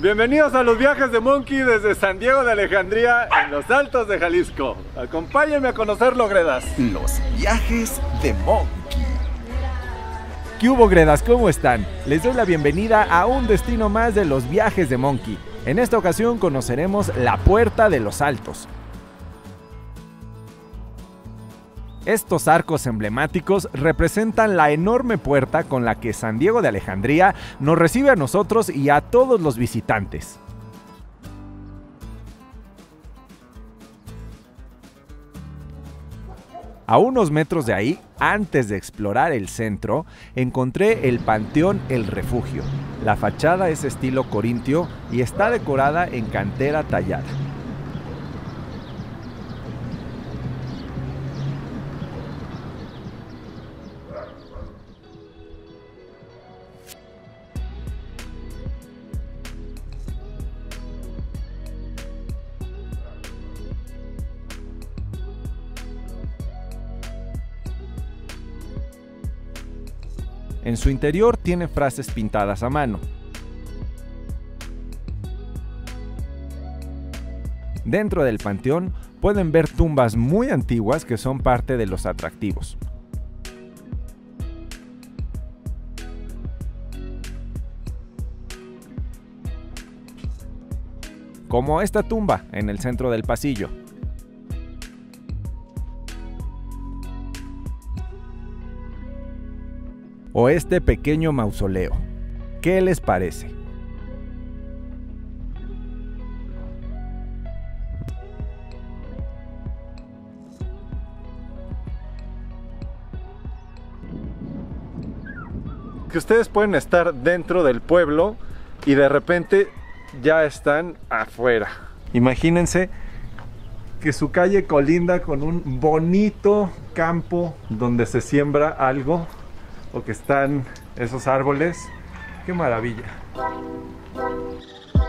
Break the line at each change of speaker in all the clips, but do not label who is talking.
Bienvenidos a los viajes de Monkey desde San Diego de Alejandría en los Altos de Jalisco. Acompáñenme a conocerlo, Gredas.
Los viajes de Monkey.
¿Qué hubo, Gredas? ¿Cómo están? Les doy la bienvenida a un destino más de los viajes de Monkey. En esta ocasión conoceremos la Puerta de los Altos, Estos arcos emblemáticos representan la enorme puerta con la que San Diego de Alejandría nos recibe a nosotros y a todos los visitantes. A unos metros de ahí, antes de explorar el centro, encontré el Panteón El Refugio. La fachada es estilo corintio y está decorada en cantera tallada. En su interior tiene frases pintadas a mano. Dentro del panteón pueden ver tumbas muy antiguas que son parte de los atractivos. Como esta tumba en el centro del pasillo. O este pequeño mausoleo. ¿Qué les parece?
Que ustedes pueden estar dentro del pueblo y de repente ya están afuera. Imagínense que su calle colinda con un bonito campo donde se siembra algo o que están esos árboles. ¡Qué maravilla!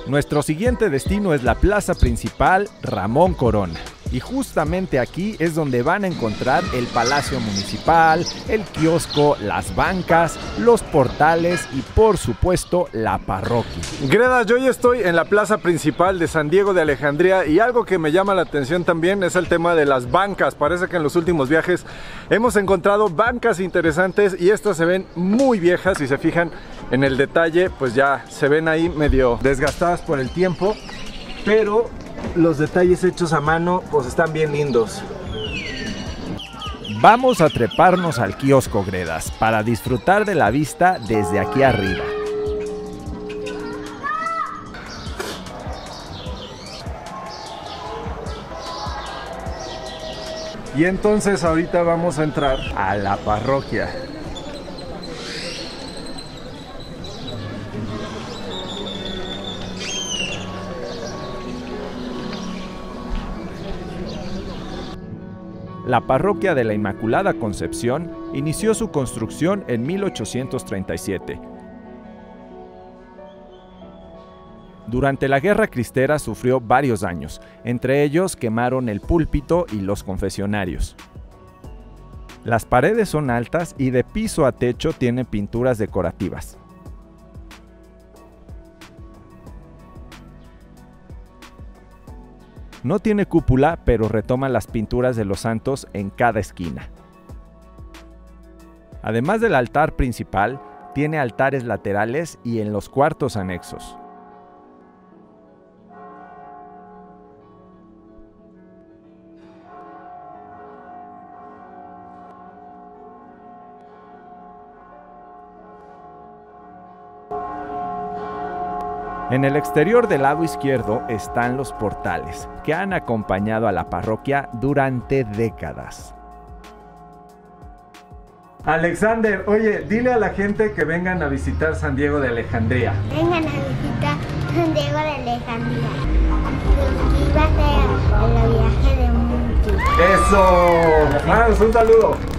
Nuestro siguiente destino es la plaza principal Ramón Corona. Y justamente aquí es donde van a encontrar el Palacio Municipal, el kiosco, las bancas, los portales y por supuesto la parroquia.
Gredas, yo ya estoy en la plaza principal de San Diego de Alejandría y algo que me llama la atención también es el tema de las bancas. Parece que en los últimos viajes hemos encontrado bancas interesantes y estas se ven muy viejas. Si se fijan en el detalle, pues ya se ven ahí medio desgastadas por el tiempo. Pero los detalles hechos a mano pues están bien lindos.
Vamos a treparnos al kiosco Gredas para disfrutar de la vista desde aquí arriba.
Y entonces ahorita vamos a entrar a la parroquia.
La parroquia de la Inmaculada Concepción inició su construcción en 1837. Durante la Guerra Cristera sufrió varios daños, entre ellos quemaron el púlpito y los confesionarios. Las paredes son altas y de piso a techo tiene pinturas decorativas. No tiene cúpula, pero retoma las pinturas de los santos en cada esquina. Además del altar principal, tiene altares laterales y en los cuartos anexos. En el exterior del lado izquierdo están los portales, que han acompañado a la parroquia durante décadas.
Alexander, oye, dile a la gente que vengan a visitar San Diego de Alejandría.
Vengan a visitar San Diego de Alejandría. A ser el viaje de Monty.
¡Eso! Manos, un saludo.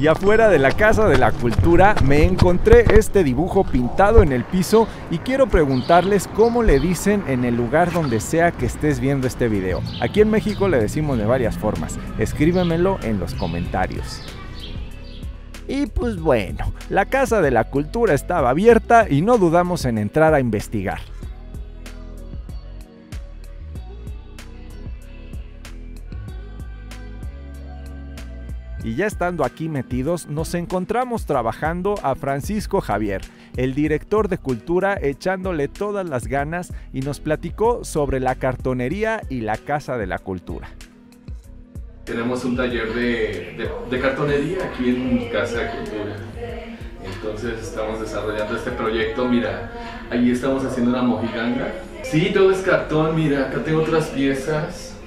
Y afuera de la Casa de la Cultura me encontré este dibujo pintado en el piso y quiero preguntarles cómo le dicen en el lugar donde sea que estés viendo este video. Aquí en México le decimos de varias formas. Escríbemelo en los comentarios. Y pues bueno, la Casa de la Cultura estaba abierta y no dudamos en entrar a investigar. Y ya estando aquí metidos, nos encontramos trabajando a Francisco Javier, el director de cultura, echándole todas las ganas y nos platicó sobre la cartonería y la Casa de la Cultura.
Tenemos un taller de, cartonería aquí en Casa de Cultura. Entonces estamos desarrollando este proyecto. Mira, ahí estamos haciendo una mojiganga. Sí, todo es cartón. Mira, acá tengo otras piezas.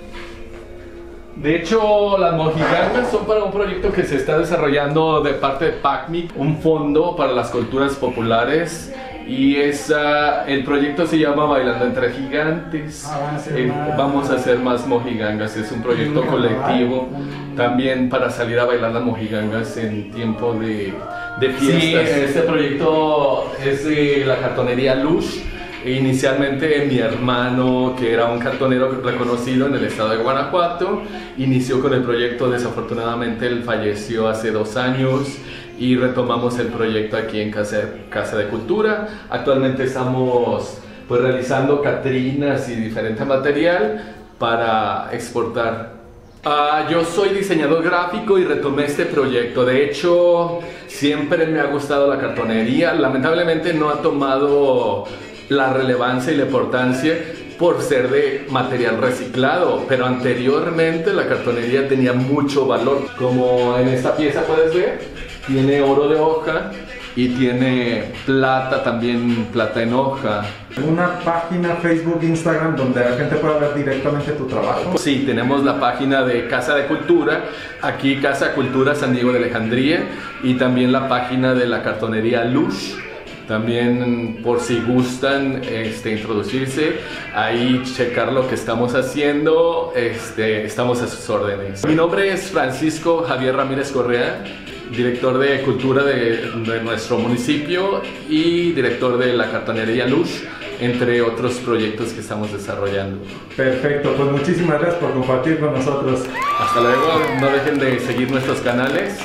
De hecho, las mojigangas son para un proyecto que se está desarrollando de parte de PACMIC, un fondo para las culturas populares. Y esa, el proyecto se llama Bailando entre Gigantes. Ah, eh, vamos a hacer más mojigangas. Es un proyecto colectivo también para salir a bailar las mojigangas en tiempo de, de fiestas. Sí, este proyecto es de la cartonería Luz Inicialmente mi hermano, que era un cartonero reconocido en el estado de Guanajuato, inició con el proyecto, desafortunadamente él falleció hace dos años y retomamos el proyecto aquí en Casa, de Cultura. Actualmente estamos pues realizando catrinas y diferente material para exportar. Ah, yo soy diseñador gráfico y retomé este proyecto. De hecho, siempre me ha gustado la cartonería. Lamentablemente no ha tomado la relevancia y la importancia por ser de material reciclado, pero anteriormente la cartonería tenía mucho valor. Como en esta pieza puedes ver, tiene oro de hoja y tiene plata también, plata en hoja.
¿Una página Facebook, Instagram donde la gente pueda ver directamente tu trabajo?
Sí, tenemos la página de Casa de Cultura, aquí Casa Cultura San Diego de Alejandría y también la página de la cartonería Luz también por si gustan este, introducirse, ahí checar lo que estamos haciendo, este, estamos a sus órdenes. Mi nombre es Francisco Javier Ramírez Correa, director de cultura de, nuestro municipio y director de la cartonería Luz entre otros proyectos que estamos desarrollando.
Perfecto, pues muchísimas gracias por compartir con nosotros.
Hasta luego, no dejen de seguir nuestros canales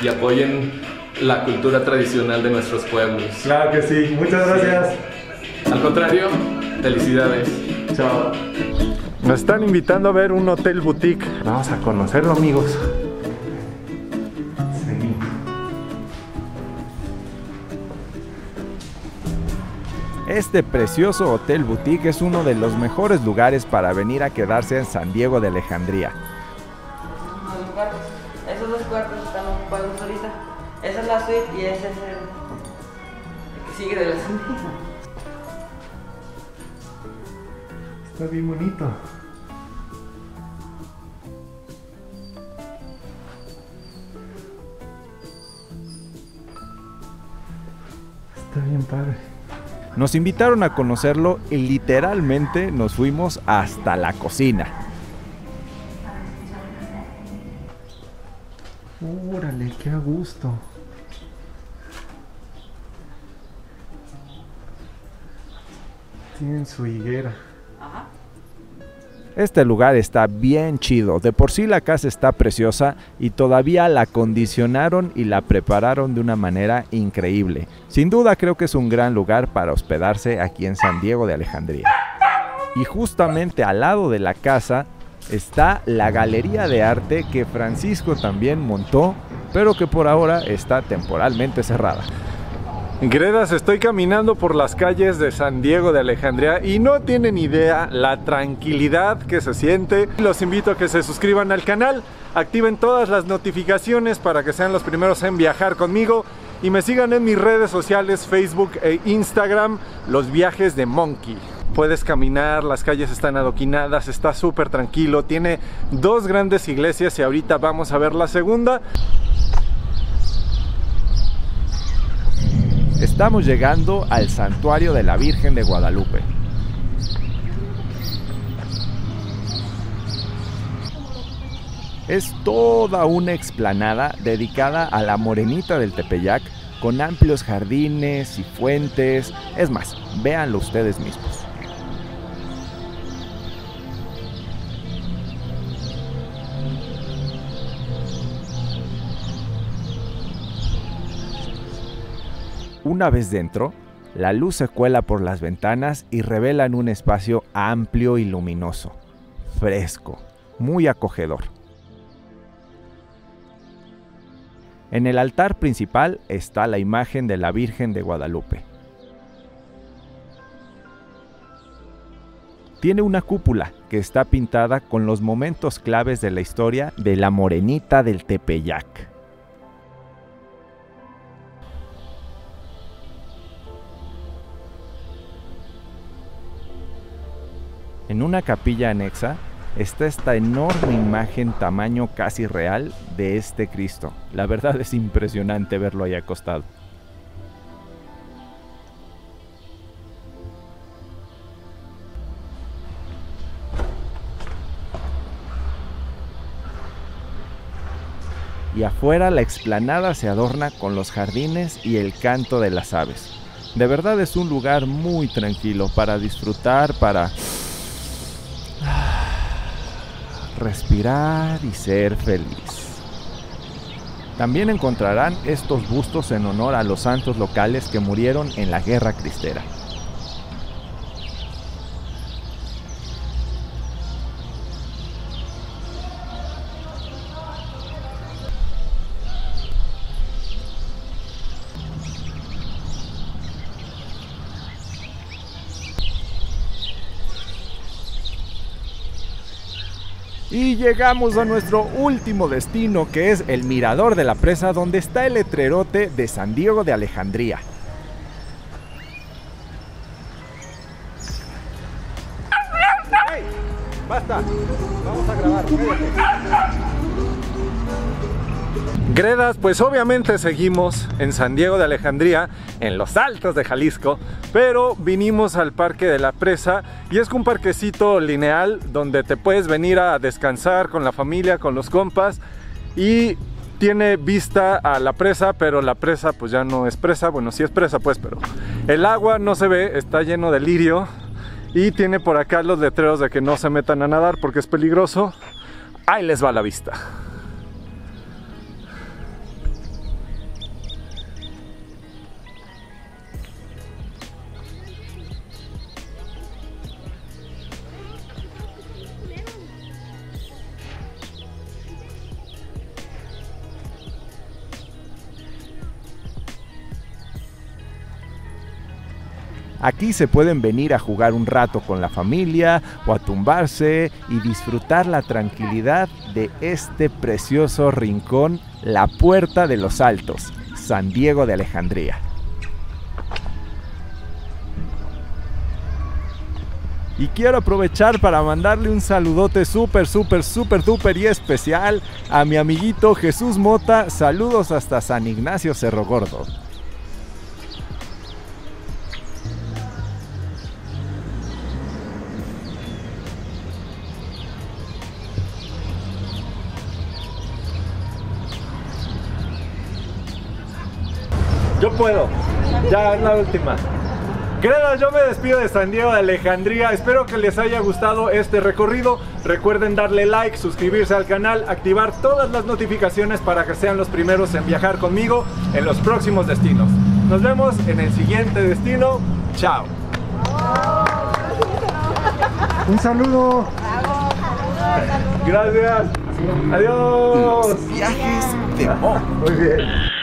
y apoyen la cultura tradicional de nuestros pueblos.
Claro que sí, muchas gracias.
Al contrario, felicidades.
Chao. Nos están invitando a ver un hotel boutique. Vamos a conocerlo, amigos.
Este precioso hotel boutique es uno de los mejores lugares para venir a quedarse en San Diego de Alejandría.
Esos dos cuartos están ocupados ahorita. Esa es la suite y ese es el, que sigue de la suite.
Está bien bonito. Está bien padre.
Nos invitaron a conocerlo y literalmente nos fuimos hasta la cocina.
Órale, qué gusto. Tienen su higuera.
Este lugar está bien chido. De por sí la casa está preciosa y todavía la acondicionaron y la prepararon de una manera increíble. Sin duda creo que es un gran lugar para hospedarse aquí en San Diego de Alejandría. Y justamente al lado de la casa está la galería de arte que Francisco también montó, pero que por ahora está temporalmente cerrada.
Gredas, estoy caminando por las calles de San Diego de Alejandría y no tienen idea la tranquilidad que se siente. Los invito a que se suscriban al canal, activen todas las notificaciones para que sean los primeros en viajar conmigo y me sigan en mis redes sociales Facebook e Instagram, los viajes de Monkey. Puedes caminar, las calles están adoquinadas, está súper tranquilo, tiene dos grandes iglesias y ahorita vamos a ver la segunda.
Estamos llegando al santuario de la Virgen de Guadalupe. Es toda una explanada dedicada a la morenita del Tepeyac con amplios jardines y fuentes. Es más, véanlo ustedes mismos. Una vez dentro, la luz se cuela por las ventanas y revelan un espacio amplio y luminoso, fresco, muy acogedor. En el altar principal está la imagen de la Virgen de Guadalupe. Tiene una cúpula que está pintada con los momentos claves de la historia de la Morenita del Tepeyac. En una capilla anexa está esta enorme imagen tamaño casi real de este Cristo. La verdad es impresionante verlo ahí acostado. Y afuera la explanada se adorna con los jardines y el canto de las aves. De verdad es un lugar muy tranquilo para disfrutar, para respirar y ser feliz. También encontrarán estos bustos en honor a los santos locales que murieron en la guerra cristera. Y llegamos a nuestro último destino, que es el mirador de la presa, donde está el letrerote de San Diego de Alejandría. ¡Basta! Vamos a grabar,
Gredas, pues obviamente seguimos en San Diego de Alejandría, en los altos de Jalisco, pero vinimos al Parque de la Presa y es un parquecito lineal donde te puedes venir a descansar con la familia, con los compas y tiene vista a la presa, pero la presa pues ya no es presa, bueno sí es presa pues, pero el agua no se ve, está lleno de lirio y tiene por acá los letreros de que no se metan a nadar porque es peligroso. Ahí les va la vista.
Aquí se pueden venir a jugar un rato con la familia o a tumbarse y disfrutar la tranquilidad de este precioso rincón, la Puerta de los Altos, San Diego de Alejandría. Y quiero aprovechar para mandarle un saludote súper, súper, súper, duper y especial a mi amiguito Jesús Mota. Saludos hasta San Ignacio Cerro Gordo.
Puedo. Ya es la última. Gredas, yo me despido de San Diego de Alejandría. Espero que les haya gustado este recorrido. Recuerden darle like, suscribirse al canal, activar todas las notificaciones para que sean los primeros en viajar conmigo en los próximos destinos. Nos vemos en el siguiente destino. Chao. Un saludo. Gracias. Adiós.
Los viajes de.
Muy bien.